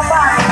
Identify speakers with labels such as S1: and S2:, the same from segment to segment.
S1: combine.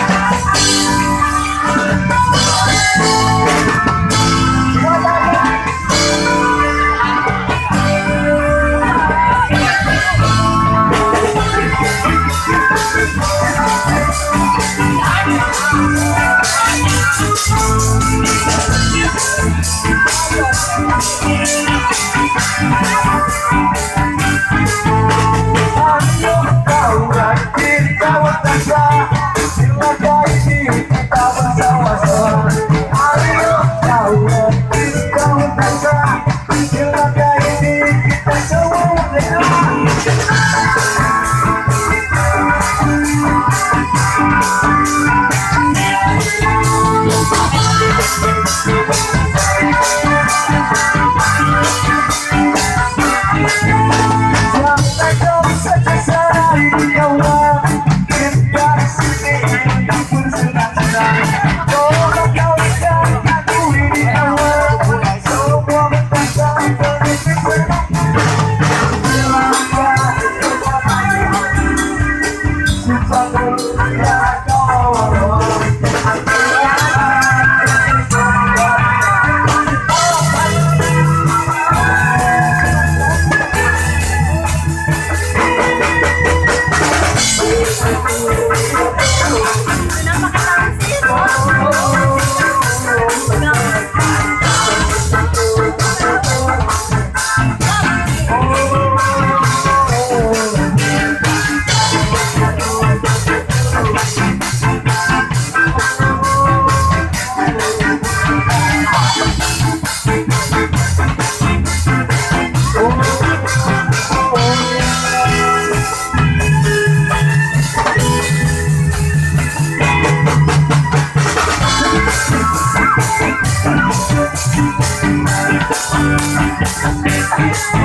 S1: Thank you.